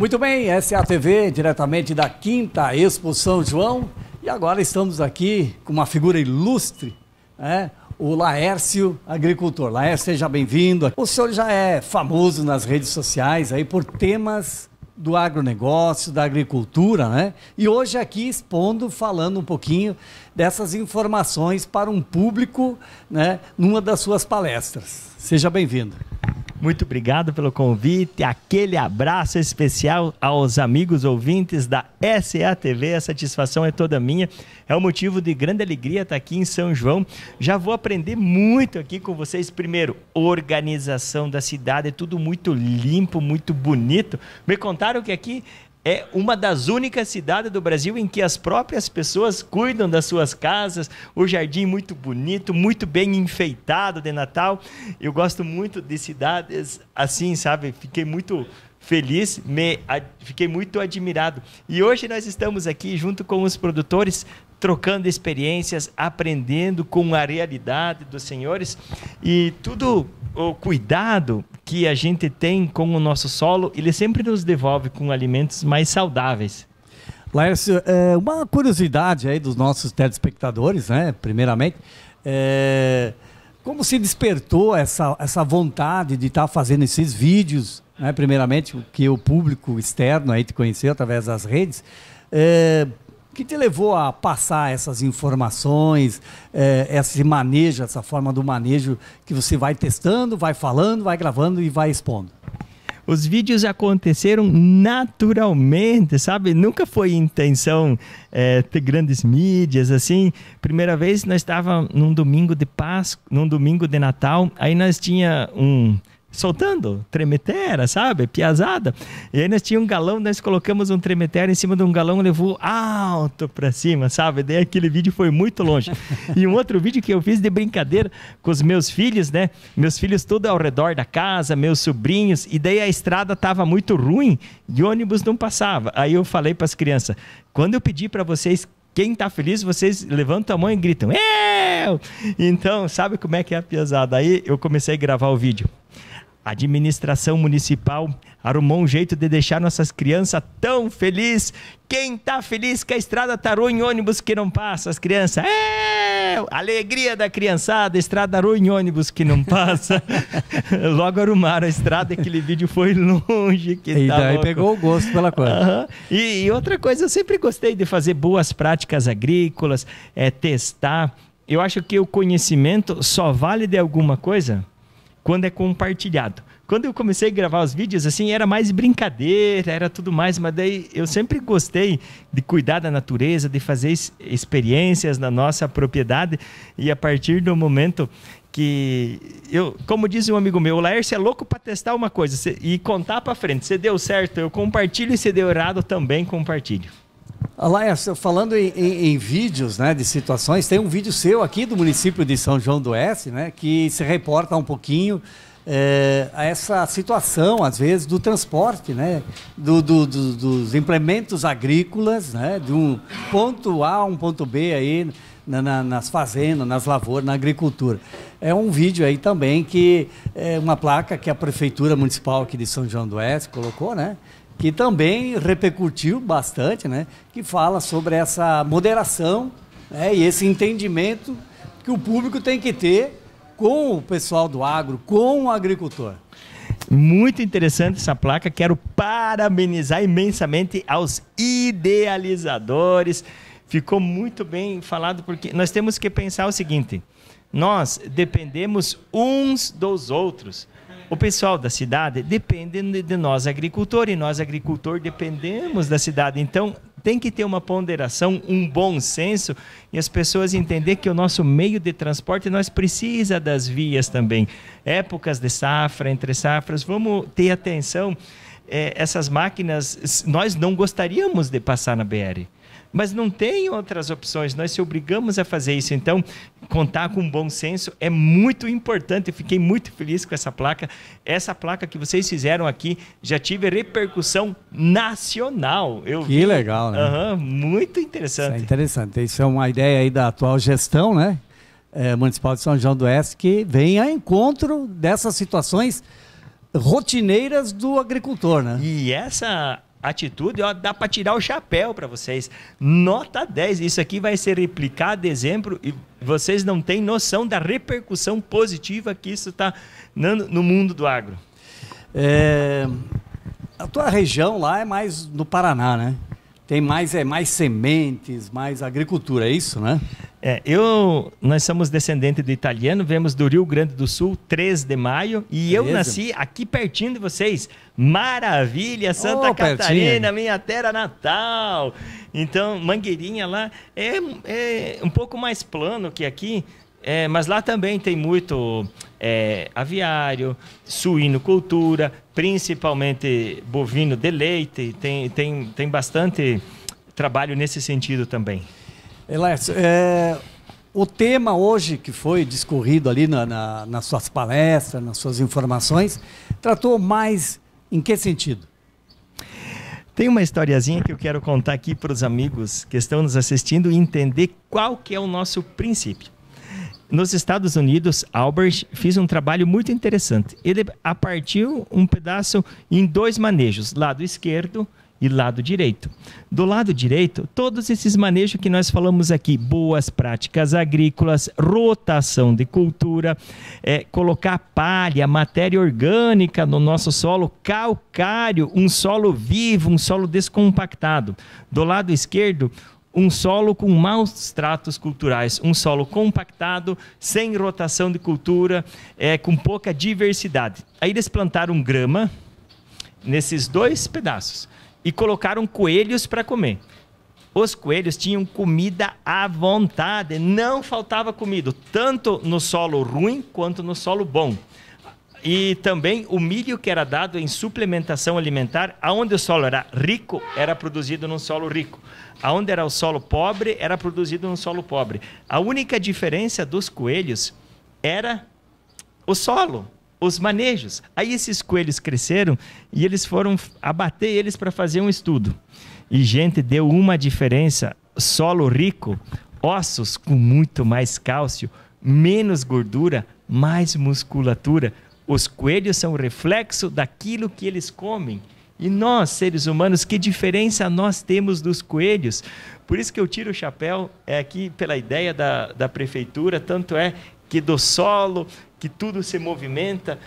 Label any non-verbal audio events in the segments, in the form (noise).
Muito bem, essa é a TV, diretamente da Quinta Expo São João. E agora estamos aqui com uma figura ilustre, né? o Laércio, agricultor. Laércio, seja bem-vindo. O senhor já é famoso nas redes sociais aí por temas do agronegócio, da agricultura, né? E hoje aqui expondo, falando um pouquinho dessas informações para um público, né, numa das suas palestras. Seja bem-vindo. Muito obrigado pelo convite. Aquele abraço especial aos amigos ouvintes da SA TV. A satisfação é toda minha. É um motivo de grande alegria estar aqui em São João. Já vou aprender muito aqui com vocês. Primeiro, organização da cidade, é tudo muito limpo, muito bonito. Me contaram que aqui é uma das únicas cidades do Brasil em que as próprias pessoas cuidam das suas casas, o jardim muito bonito, muito bem enfeitado de Natal. Eu gosto muito de cidades assim, sabe? Fiquei muito feliz, me, fiquei muito admirado. E hoje nós estamos aqui junto com os produtores trocando experiências, aprendendo com a realidade dos senhores e tudo o cuidado que a gente tem com o nosso solo, ele sempre nos devolve com alimentos mais saudáveis. Laércio, é, uma curiosidade aí dos nossos telespectadores, né? Primeiramente, é, como se despertou essa, essa vontade de estar tá fazendo esses vídeos, né? Primeiramente, que o público externo aí te conheceu através das redes. É, que te levou a passar essas informações, é, esse manejo, essa forma do manejo que você vai testando, vai falando, vai gravando e vai expondo? Os vídeos aconteceram naturalmente, sabe? Nunca foi intenção é, ter grandes mídias, assim. Primeira vez nós estávamos num domingo de Páscoa, num domingo de Natal, aí nós tinha um soltando tremetera, sabe? Piazada. E aí nós tínhamos um galão, nós colocamos um tremetera em cima de um galão, levou alto para cima, sabe? Daí aquele vídeo foi muito longe. (laughs) e um outro vídeo que eu fiz de brincadeira com os meus filhos, né? Meus filhos tudo ao redor da casa, meus sobrinhos, e daí a estrada tava muito ruim e ônibus não passava. Aí eu falei para as crianças: "Quando eu pedir para vocês quem está feliz, vocês levantam a mão e gritam: Eu! Então, sabe como é que é a piazada? Aí eu comecei a gravar o vídeo. A administração municipal arrumou um jeito de deixar nossas crianças tão felizes. Quem tá feliz que a estrada tarou em ônibus que não passa, as crianças. É! Alegria da criançada, estrada tarou em ônibus que não passa. (laughs) Logo arrumaram a estrada, aquele vídeo foi longe. Que e tá daí louco. pegou o gosto pela coisa. Uhum. E, e, outra coisa, eu sempre gostei de fazer boas práticas agrícolas, é testar. Eu acho que o conhecimento só vale de alguma coisa quando é compartilhado. Quando eu comecei a gravar os vídeos, assim, era mais brincadeira, era tudo mais, mas daí eu sempre gostei de cuidar da natureza, de fazer experiências na nossa propriedade, e a partir do momento que eu, como diz um amigo meu, o Laércio é louco para testar uma coisa e contar para frente. Se deu certo, eu compartilho, e se deu errado, também compartilho. Laércio, falando em, em, em, vídeos, né, de situações, tem um vídeo seu aqui do município de São João do Oeste, né, que se reporta um pouquinho é, a essa situação, às vezes, do transporte, né, do, do, do, dos implementos agrícolas, né, de um ponto A a um ponto B aí na, na, nas fazendas, nas lavouras, na agricultura. É um vídeo aí também que é uma placa que a prefeitura municipal aqui de São João do Oeste colocou, né, que também repercutiu bastante, né? Que fala sobre essa moderação né? e esse entendimento que o público tem que ter com o pessoal do agro, com o agricultor. Muito interessante essa placa. Quero parabenizar imensamente aos idealizadores. Ficou muito bem falado porque nós temos que pensar o seguinte: nós dependemos uns dos outros. O pessoal da cidade depende de nós agricultores, e nós agricultores dependemos da cidade. Então, tem que ter uma ponderação, um bom senso e as pessoas entender que o nosso meio de transporte nós precisa das vias também. Épocas de safra, entre safras, vamos ter atenção. É, essas máquinas, nós não gostaríamos de passar na BR mas não tem outras opções. Nós se obrigamos a fazer isso. Então, contar com bom senso é muito importante. Eu fiquei muito feliz com essa placa. Essa placa que vocês fizeram aqui já tive repercussão nacional. Eu que vi. legal, né? Uhum, muito interessante. Isso é interessante. Isso é uma ideia aí da atual gestão, né? É, Municipal de São João do Oeste, que vem a encontro dessas situações rotineiras do agricultor, né? E essa atitude, ó, dá para tirar o chapéu para vocês. Nota 10. Isso aqui vai ser replicado, exemplo, e vocês não têm noção da repercussão positiva que isso está no mundo do agro. É, a tua região lá é mais no Paraná, né? Tem mais é mais sementes, mais agricultura, é isso, né? É, eu, nós somos descendentes de italiano, vemos do Rio Grande do Sul, 3 de maio, e Beleza. eu nasci aqui pertinho de vocês. Maravilha, Santa oh, Catarina, pertinho. minha terra natal. Então, Mangueirinha lá é, é um pouco mais plano que aqui, é, mas lá também tem muito é, aviário, suinocultura, principalmente bovino de leite, tem, tem, tem bastante trabalho nesse sentido também. Elércio, é, o tema hoje que foi discorrido ali na, na, nas suas palestras, nas suas informações, tratou mais em que sentido? Tem uma historiazinha que eu quero contar aqui para os amigos que estão nos assistindo e entender qual que é o nosso princípio. Nos Estados Unidos, Albert fez um trabalho muito interessante. Ele partiu um pedaço em dois manejos, lado esquerdo e lado direito. Do lado direito, todos esses manejos que nós falamos aqui, boas práticas agrícolas, rotação de cultura, é, colocar palha, matéria orgânica no nosso solo, calcário, um solo vivo, um solo descompactado. Do lado esquerdo, um solo com maus tratos culturais, um solo compactado, sem rotação de cultura, é, com pouca diversidade. Aí eles plantaram grama nesses dois pedaços e colocaram coelhos para comer. Os coelhos tinham comida à vontade, não faltava comida, tanto no solo ruim quanto no solo bom. E também o milho que era dado em suplementação alimentar, aonde o solo era rico, era produzido num solo rico. Aonde era o solo pobre, era produzido num solo pobre. A única diferença dos coelhos era o solo, os manejos. Aí esses coelhos cresceram e eles foram abater eles para fazer um estudo. E gente deu uma diferença: solo rico, ossos com muito mais cálcio, menos gordura, mais musculatura. Os coelhos são reflexo daquilo que eles comem. E nós, seres humanos, que diferença nós temos dos coelhos? Por isso que eu tiro o chapéu é aqui pela ideia da, da prefeitura, tanto é que do solo, que tudo se movimenta.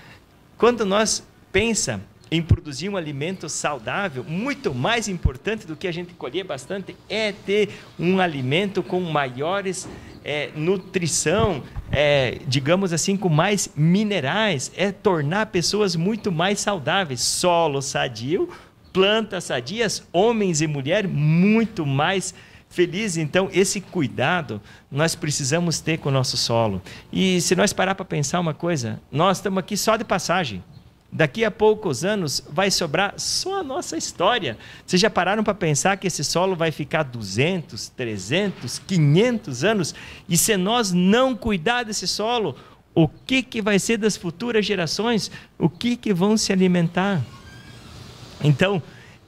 Quando nós pensa em produzir um alimento saudável, muito mais importante do que a gente colher bastante é ter um alimento com maiores é, nutrição, é, digamos assim, com mais minerais, é tornar pessoas muito mais saudáveis. Solo sadio, plantas sadias, homens e mulheres muito mais felizes. Então, esse cuidado nós precisamos ter com o nosso solo. E se nós parar para pensar uma coisa, nós estamos aqui só de passagem daqui a poucos anos vai sobrar só a nossa história. Vocês já pararam para pensar que esse solo vai ficar 200, 300, 500 anos? E se nós não cuidar desse solo, o que, que vai ser das futuras gerações? O que, que vão se alimentar? Então,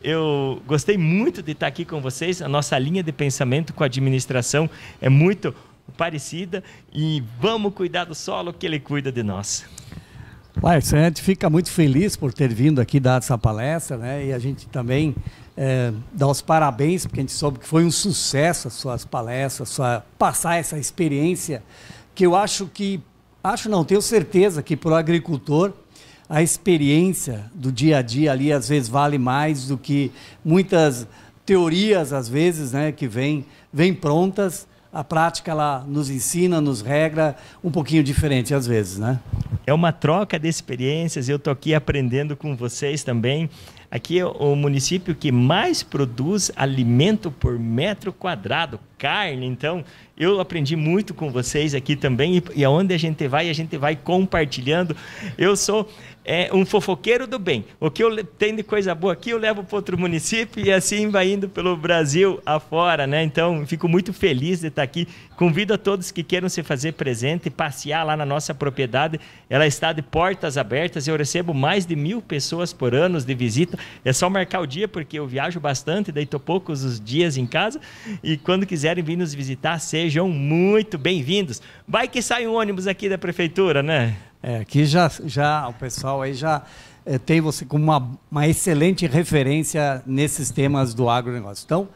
eu gostei muito de estar aqui com vocês. A nossa linha de pensamento com a administração é muito parecida e vamos cuidar do solo que ele cuida de nós. Lars, a gente fica muito feliz por ter vindo aqui dar essa palestra, né? E a gente também é, dá os parabéns, porque a gente soube que foi um sucesso as suas palestras, sua, passar essa experiência, que eu acho que, acho não, tenho certeza que para o agricultor, a experiência do dia a dia ali às vezes vale mais do que muitas teorias às vezes, né, que vêm vem prontas a prática ela nos ensina, nos regra um pouquinho diferente às vezes, né? É uma troca de experiências. Eu estou aqui aprendendo com vocês também. Aqui é o município que mais produz alimento por metro quadrado, carne. Então, eu aprendi muito com vocês aqui também. E, aonde a gente vai, a gente vai compartilhando. Eu sou é um fofoqueiro do bem. O que eu tenho de coisa boa aqui, eu levo para outro município e assim vai indo pelo Brasil afora, né? Então, fico muito feliz de estar aqui. Convido a todos que queiram se fazer presente, passear lá na nossa propriedade. Ela está de portas abertas. Eu recebo mais de mil pessoas por ano de visita. É só marcar o dia, porque eu viajo bastante, daí estou poucos os dias em casa. E quando quiserem vir nos visitar, sejam muito bem-vindos. Vai que sai um ônibus aqui da prefeitura, né? É, aqui já, já o pessoal aí já eh, tem você como uma, uma excelente referência nesses temas do agronegócio. Então,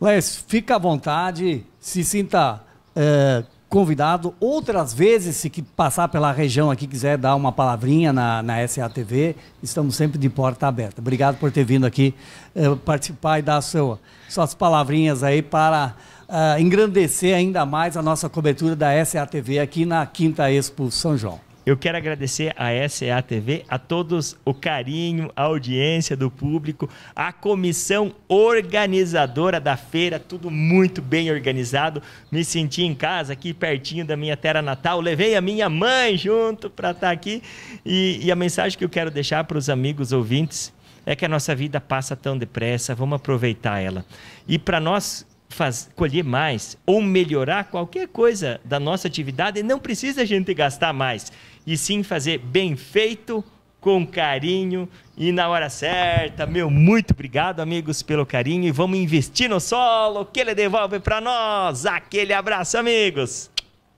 Lécio, fica à vontade, se sinta eh, convidado. Outras vezes, se passar pela região aqui, quiser dar uma palavrinha na, na SATV, estamos sempre de porta aberta. Obrigado por ter vindo aqui eh, participar e dar seu, suas palavrinhas aí para uh, engrandecer ainda mais a nossa cobertura da SATV aqui na Quinta Expo São João. Eu quero agradecer a SATV, a todos o carinho, a audiência do público, a comissão organizadora da feira, tudo muito bem organizado. Me senti em casa, aqui pertinho da minha terra natal. Levei a minha mãe junto para estar tá aqui. E, e a mensagem que eu quero deixar para os amigos ouvintes é que a nossa vida passa tão depressa, vamos aproveitar ela. E para nós faz, colher mais ou melhorar qualquer coisa da nossa atividade, não precisa a gente gastar mais, e sim fazer bem feito, com carinho e na hora certa. Meu, muito obrigado, amigos, pelo carinho e vamos investir no solo que ele devolve para nós. Aquele abraço, amigos.